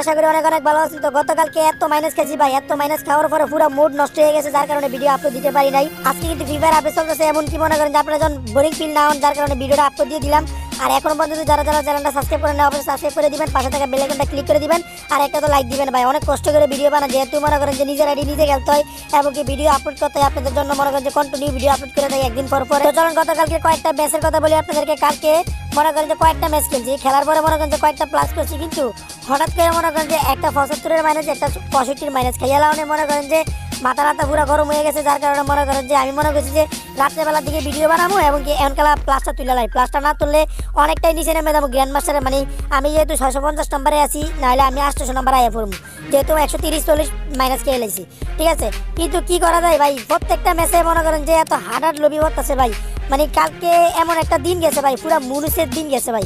আশা করি অনেক অনেক ভালো গতকালকে এত মাইনাস খেয়েছি ভাই, এত মাইনাস খাওয়ার পরে পুরো মুড নষ্ট হয়ে গেছে, যার কারণে ভিডিও আপলোড দিতে পারি নাই। আজকে কিন্তু ফ্রি ফায়ার আপডেট চলতেছে এমন মনে করেন যে আপনারা যার কারণে ভিডিওটা আপলোড দিয়ে দিলাম। আর এখনও পর্যন্ত যারা যারা চ্যানেলটা সাবস্ক্রাইব করে করে দিবেন, পাশে থাকা বেল আইকনটা ক্লিক করে দিবেন, আর একটা তো লাইক দিবেন ভাই। অনেক কষ্ট করে ভিডিও বানা যেহেতু মনে করেন যে নিজের আইডি নিজে খেলতে ভিডিও আপলোড করতে আপনাদের জন্য, মনে করেন যে কন্টিনিউ ভিডিও আপলোড করে একদিন পর পর। তো গতকালকে কয়েকটা ম্যাচের কথা বলি আপনাদেরকে। কালকে মনে করেন যে কয়েকটা ম্যাচ খেলছি, খেলার পরে মনে করেন যে কয়েকটা প্লাস করছি, কিন্তু হঠাৎ করে মনে করেন যে একটা পঁচাত্তরের মাইনাস একটা পঁয়ষট্টির মাইনাস খাইয়া লাউনে মনে করেন যে মাথা রাতা পুরো গরম হয়ে গেছে, যার কারণে মনে করেন যে আমি মনে করছি যে রাত্রেবেলার দিকে ভিডিও বানাবো এবং কি এমনকালা প্লাসটা তুলে লাই। প্লাসটা না তুললে অনেকটাই নিচে নেমে যাব গ্র্যান্ড মাস্টারে মানে আমি যেহেতু ছয়শো পঞ্চাশ নম্বরে আছি, নাহলে আমি আটশোশো নম্বরে আয়া পড়ব। যেহেতু একশো তিরিশ, চল্লিশ মাইনাস খেয়ে লেছি। ঠিক আছে? কিন্তু কি করা যায় ভাই? প্রত্যেকটা ম্যাচে মনে করেন যে এত হার্ড হার্ড লবি হতেছে ভাই। মানে কালকে এমন একটা দিন গেছে ভাই, পুরো মুনুষের দিন গেছে ভাই।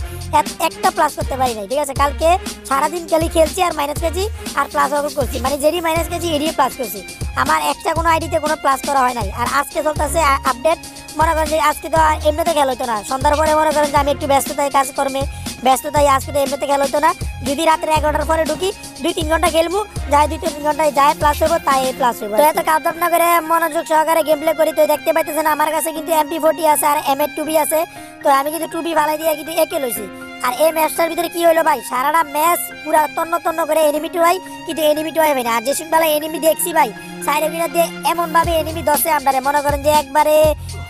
একটা প্লাস করতে পারি নাই, ঠিক আছে? কালকে সারাদিন খালি খেলছি আর মাইনাস খেয়েছি আর প্লাস করছি। মানে যেটি মাইনাস খেয়েছি এড়িয়ে প্লাস করছি। আমার একটা কোনো আইডিতে কোনো প্লাস করা হয় নাই। আর আজকে চলতেছে আপডেট মনে করেন যে আজকে তো এমনিতে খেলা হতো না। সন্ধ্যার পরে মনে করেন যে আমি একটু ব্যস্ততায় কাজকর্মে। ব্যস্ততায় আজকে এমনিতে খেলা হতো না। যদি রাত্রে এগারোটার পরে ঢুকি, দুই তিন ঘণ্টা খেলব, যাই দুই তিন ঘন্টায় যায় প্লাস হইব, তাই প্লাস হইব। তো এত কাজ না করে মনোযোগ সহকারে গেম প্লে করি, তো দেখতে পাইতেছেন আমার কাছে কিন্তু এমপি ফোর্টি আছে আর এম এর টুবি আছে। তো আমি কিন্তু টুবি ভালাই দিয়ে কিন্তু একে লইছি। আর এই ম্যাচটার ভিতরে কি হলো ভাই? সারাটা ম্যাচ পুরা তন্ন তন্ন করে এনিমি টুয়াই কিন্তু এনিমি টুয়াই ভাই না। আর যে বেলা এনিমি দেখছি ভাই। সাইডে বিনা দিয়ে এমন ভাবে এনিমি দশে আমরা মনে করেন যে একবারে,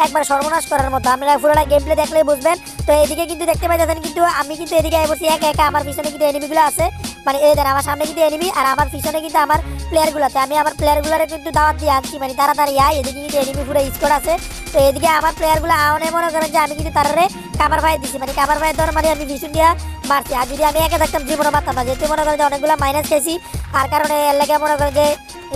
একবার সর্বনাশ করার মতো। আপনারা পুরোটা গেম প্লে দেখলেই বুঝবেন। তো এদিকে কিন্তু দেখতে পাইতেছেন কিন্তু আমি কিন্তু এদিকে বসে একা একা। আমার পিছনে কিন্তু এনিমিগুলো আছে। মানে এই দেন, আমার সামনে কিন্তু এনিমি আর আমার পিছনে কিন্তু আমার প্লেয়ারগুলোতে আমি আমার প্লেয়ারগুলোরে কিন্তু দাওয়াত দিয়ে আনছি। মানে তাড়াতাড়ি আয়, এদিকে কিন্তু এনিমি পুরো স্কোর আছে। তো এদিকে আমার প্লেয়ারগুলো আওনে মনে করেন যে আমি কিন্তু তারারে কাবার ভাই দিছি মানে কাবার ভাই ধর মানে আমি ভীষণ দিয়া মারছি। আর যদি আমি একা থাকতাম জীবনে মারতাম না। যেহেতু মনে করেন যে অনেকগুলো মাইনাস খেয়েছি আর কারণে এর লেগে মনে করেন যে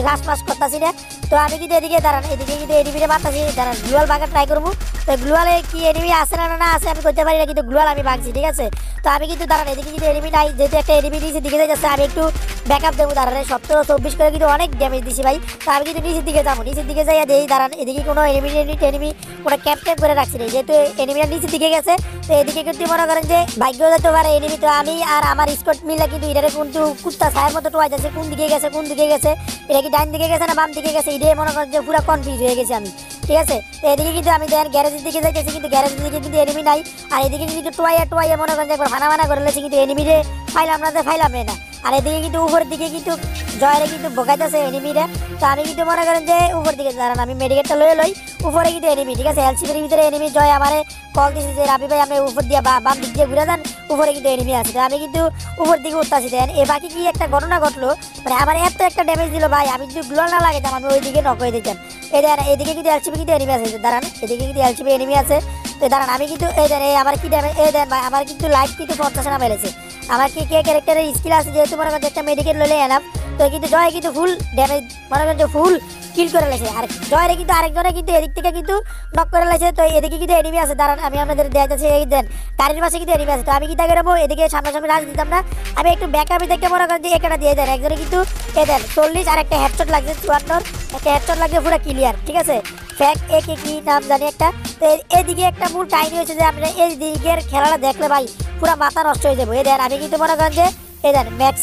রাস মাস করতেছি না। তো আমি কিন্তু এদিকে দাঁড়ান, এদিকে কিন্তু এনিমিটা মারতাছি। দাঁড়ান গ্লুয়াল ভাঙা ট্রাই করব। তো গ্লুয়ালে কি এনিমি আছে না না আছে আমি করতে পারি না, কিন্তু গ্লুয়াল আমি ভাঙছি, ঠিক আছে? তো আমি কিন্তু দাঁড়ান, এদিকে কিন্তু এনিমি নাই। যেহেতু একটা এনিমি নিচের দিকে যাচ্ছে আমি একটু ব্যাকআপ দেবো, দাঁড়ান সতেরো চব্বিশ করে কিন্তু অনেক ড্যামেজ দিছি ভাই। তো আমি কিন্তু নিচের দিকে যাব, নিচের দিকে যাই দেই দাঁড়ান, এদিকে কোনো এনিমি এনিমি কোনো ক্যাম্প ট্যাম্প করে রাখছি না যেহেতু এনিমিটা নিচের দিকে গেছে, তো এদিকে কিন্তু মনে করেন যে ভাগ্য যেতে পারে এনিমি তো আমি আর আমার স্কট মিলে কিন্তু এটারে কিন্তু কুত্তা ছায়ের মতো টোয়া যাচ্ছে কোন দিকে গেছে, কোন দিকে গেছে, এটা কি ডাইন দিকে গেছে না বাম দিকে গেছে এটাই মনে করেন যে পুরো কনফিউজ হয়ে গেছি আমি, ঠিক আছে? তো এদিকে কিন্তু আমি দেন গ্যারেজের দিকে যাইতেছি কিন্তু গ্যারেজের দিকে কিন্তু এনিমি নাই। আর এদিকে কিন্তু টোয়াইয়া টোয়াইয়া মনে করেন যে একবার ফানা ফানা করে লেছে কিন্তু এনিমিরে ফাইলাম না যে ফাইলাম না। আর এদিকে কিন্তু উপরের দিকে কিন্তু জয়েরে কিন্তু ভোগাইতেছে এনিমিরা। তো আমি কিন্তু মনে করেন যে উপর দিকে দাঁড়ান, আমি মেডিকেটটা লয়ে লই, উপরে কিন্তু এনিমি ঠিক আছে? এলসিবির ভিতরে এনিমি জয় আমারে কল দিছে যে, রাবি ভাই আমি উপর দিয়ে বা- বাম দিক দিয়ে ঘুরে যান, উপরে কিন্তু এনিমি আছে। তো আমি কিন্তু উপর দিকে উঠতেছি। দেন এ বাকি কি একটা ঘটনা ঘটলো মানে আমার এত একটা ড্যামেজ দিল ভাই, আমি যদি গ্লোয়াল না লাগাইতাম, আমি ওই দিকে নক হয়ে দিতাম এই দেন, এদিকে কিন্তু এলসিবি কিন্তু এনিমি আছে দাঁড়ান, এদিকে কিন্তু এলসিবি এনিমি আছে। তো দাঁড়ান, আমি কিন্তু এই দেন এই আমার কি ড্যামেজ এই দেন ভাই, আমার কিন্তু লাইফ কিন্তু পঞ্চাশ না মেলেছে আমার কি, কে ক্যারেক্টারের স্কিল আছে যেহেতু মনে করেন যে একটা মেডিকেল লইলে এলাম তো কিন্তু জয় কিন্তু ফুল ড্যামেজ মনে করেন যে ফুল কিল করে লেছে আর জয়রে কিন্তু আরেকজনে কিন্তু এদিক থেকে কিন্তু নক করে লেছে তো এদিকে কিন্তু এনিমি আছে। দাঁড়ান, আমি আপনাদের দেখাচ্ছি এই দেন গাড়ির পাশে কিন্তু এনিমি আছে। তো আমি কি তাকে নেব এদিকে সামনাসামনি রাজ দিতাম না। আমি একটু ব্যাকআপে দেখে মনে করেন যে একটা দিয়ে দেন। একজনে কিন্তু, এ দেন, চল্লিশ আর একটা হেডশট লাগছে, চুয়ান্নর। একটা হেডশট লাগছে পুরো ক্লিয়ার ঠিক আছে? ফ্যাক একে কি নাম জানি একটা? তো এদিকে একটা মূল টাইনি হয়েছে যে আমরা এই দিকের খেলাটা দেখলে ভাই পুরো মাথা নষ্ট হয়ে যাব। এই দেন, আমি কিন্তু মনে করেন যে, এই দেন ম্যাক্স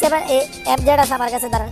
এম জেড আছে আমার কাছে, দাঁড়ান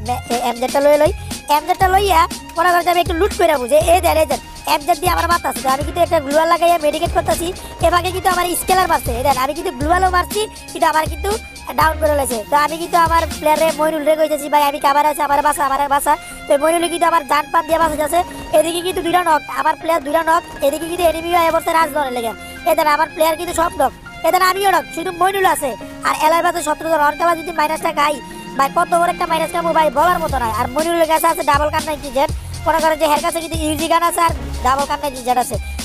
এম জেডটা লই লই। এম জেডটা লইয়া মনে করেন যে আমি একটু লুট করে বুঝে। এই দেন এই দেন এম জেড দিয়ে আমার মাথা আছে। আমি কিন্তু একটা গ্লুয়াল লাগাইয়া মেডিকেট করতেছি। এভাবে কিন্তু আমার স্কেলার মারছে এই দেন, আমি কিন্তু গ্লুয়ালও মারছি, কিন্তু আমার কিন্তু ডাউন করে লেছে। তো আমি কিন্তু আমার প্লেয়ারে মইনুল রে কইতেছি ভাই, আমি কাবার আছে, আমার বাসা আমার বাসা। তো মইনুল কিন্তু আমার জান পান দিয়ে বাসা আছে এদিকে কিন্তু দুইটা নক আমার প্লেয়ার দুইটা নক এদিকে কিন্তু এনিমি হয়ে বসে রাজ ধরে লেগে। এদের আমার প্লেয়ার কিন্তু সব নক এদের আমিও নক শুধু মইনুল আছে। আর এলাই বাসে সতেরো জন অনকালা যদি মাইনাসটা খাই, ভাই, কত বড় একটা মাইনাস খাব ভাই, বলার মতো নয় আর মইনুলের কাছে আছে ডাবল কান নাইনটি জেড মনে করেন যে হের কাছে কিন্তু ইউজি গান আছে আর ডাবল কান নাইনটি জেড আছে।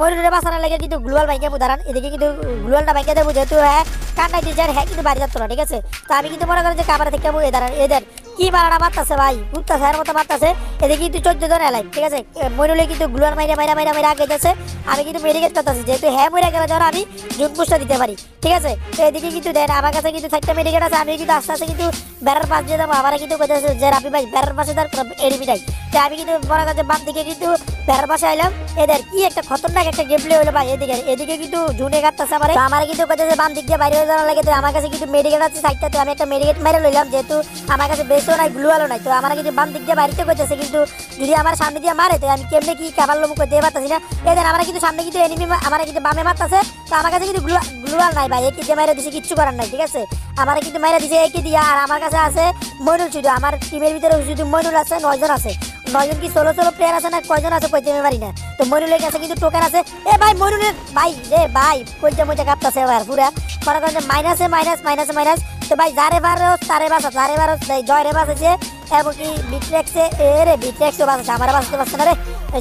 মইনুলের বাসানা লেগে কিন্তু গ্লোয়াল বাইকে উদাহরণ এদিকে কিন্তু গ্লোয়ালটা বাইকে দেবো যেহেতু হ্যাঁ কান্নাই ডিজাইন হ্যাঁ কিন্তু বাড়ি যাচ্ছ না, ঠিক আছে? তো আমি কিন্তু মনে করি যে কামারা থেকে এ, দাঁড়ান এদের কি মারাটা মারতাছে ভাই? ঘুরতাছে এর মতো মারতাছে। এদিকে কিন্তু চোদ্দ জন এলাই ঠিক আছে? মইনুলে কিন্তু গ্লুয়ার মাইরা মাইরা মাইরা মাইরা আগে যাচ্ছে। আমি কিন্তু মেডিকেট করতেছি, যেহেতু হ্যাঁ মরে গেলে ধরো আমি জুন পুষটা দিতে পারি, ঠিক আছে? তো এদিকে কিন্তু দেন, আমার কাছে কিন্তু চারটা মেডিকেট আছে আমি কিন্তু আস্তে আস্তে কিন্তু বেড়ার পাশ দিয়ে যাব। আমার কিন্তু যে রাবি ভাই বেড়ার পাশে তার এডিমি নাই। তো আমি কিন্তু মনে করছে বাম দিকে কিন্তু বেড়ার পাশে আইলাম এদের কি একটা খতরনাক একটা গেম প্লে হলো ভাই, এদিকে এদিকে কিন্তু জুনে কাটতেছে আমার। আমার কিন্তু বাম দিক দিয়ে বাইরে হয়ে লাগে, তো আমার কাছে কিন্তু মেডিকেট আছে সাইডটা তো আমি একটা মেডিকেট মেরে লইলাম, যেহেতু আমার কাছে বেশও নাই গ্লুয়ালও নাই, তো আমার কিন্তু বাম দিক দিয়ে বাড়িতে করতেছে কিন্তু যদি আমার সামনে দিয়ে মারে, তো আমি কেমনে কি কাবার লোক করতে পারতেছি না। এদের আমার কিন্তু সামনে কিন্তু এনিমি আমার কিন্তু বামে মারতেছে, তো আমার কাছে কিন্তু গ্লু গ্লুয়াল নাই ভাই একই দিয়ে মেরে দিছে, কিচ্ছু করার নাই, ঠিক আছে? আমার কিন্তু মেরে দিছে একই দিয়ে, আর আমার কাছে আছে মইনুল শুধু আমার টিমের ভিতরে শুধু মইনুল আছে, নয়জন আছে। নয়জন কি ষোলো ষোলো প্লেয়ার আছে না কয়জন আছে কইতে আমি পারি না তো মইনুলের কাছে কিন্তু টোকেন আছে। এ ভাই মইনুলের ভাই রে ভাই কইতে মইতে কাঁপতাছে এবার পুরা মনে করেন মাইনাসে মাইনাস মাইনাসে মাইনাস তো ভাই যারে বারস তারে বাস তারে বার জয় রে বাস আছে। এমনকি বিট্রেক্সে এ? রে বিট্রেক্সও বাস আছে আমার তো পারছে না রে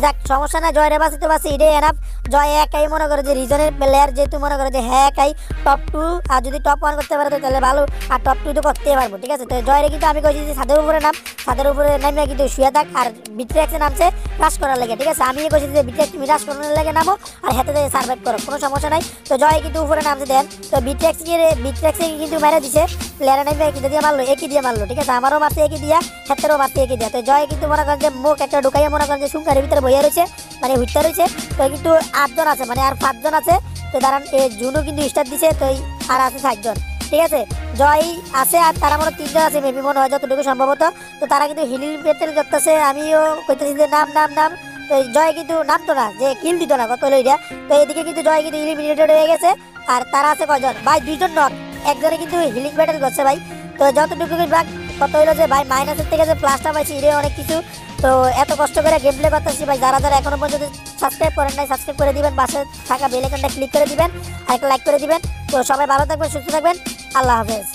যাক, সমস্যা না জয় রে বাঁচতে পারছে এটাই এনাফ। জয় একাই মনে করে যে রিজনের প্লেয়ার যেহেতু মনে করে যে হ্যাঁ একাই টপ টু আর যদি টপ ওয়ান করতে পারে তো তাহলে ভালো, আর টপ টু তো পারব, ঠিক আছে? তো কিন্তু আমি কইছি যে ছাদের উপরে নাম, ছাদের উপরে নামে কিন্তু শুয়ে থাক, আর বিট্রেক্সে নামছে রাশ করার লাগে, ঠিক আছে? আমি কইছি যে বিট্রেক্স তুমি রাশ করার লাগে নামো, আর হাতে দিয়ে সার্ভাইভ করো, কোনো সমস্যা নাই। তো জয় কিন্তু উপরে নামছে, দেন। তো বিট্রেক্স গিয়ে বিট্রেক্সে কিন্তু মেরে দিছে প্লেয়ারে নামবে কিন্তু দিয়ে মারলো, একই দিয়ে মারলো, ঠিক আছে? আমারও মারছে, একই দিয়া, হাতেরও মারছে, একই দিয়া। তো জয় কিন্তু মনে করেন যে মুখ একটা ঢুকাইয়া মনে করেন যে সুঙ্কারের ভিতরে বইয়া রয়েছে মানে হুইতে রয়েছে তো কিন্তু আটজন আছে মানে আর পাঁচজন আছে, তো দাঁড়ান জুনও কিন্তু স্টার্ট দিছে, তো আর আছে ষাটজন ঠিক আছে? জয় আছে আর তারা মনে তিনজন আছে মেবি মনে হয় যতটুকু সম্ভবত, তো তারা কিন্তু হিলিং পেটেল করতেছে, আমিও কইতেছি যে নাম নাম নাম, তো জয় কিন্তু নামতো না, যে কিল দিত না, কত হলো এটা? তো এদিকে কিন্তু জয় কিন্তু ইলিমিনেটেড হয়ে গেছে, আর তারা আছে কয়জন? ভাই, দুইজন নক একজনে কিন্তু হিলিং ব্যাটেল করছে ভাই, তো যতটুকু ভাগ কত হলো যে ভাই মাইনাসের থেকে যে প্লাসটা পাইছি এটাই অনেক কিছু। তো এত কষ্ট করে গেম প্লে করতেছি ভাই, যারা যারা এখনও পর্যন্ত সাবস্ক্রাইব করেন নাই সাবস্ক্রাইব করে দিবেন, পাশে থাকা বেল আইকনটা ক্লিক করে দিবেন, আর একটা লাইক করে দিবেন। তো সবাই ভালো থাকবেন, সুস্থ থাকবেন। আল্লাহ হাফেজ।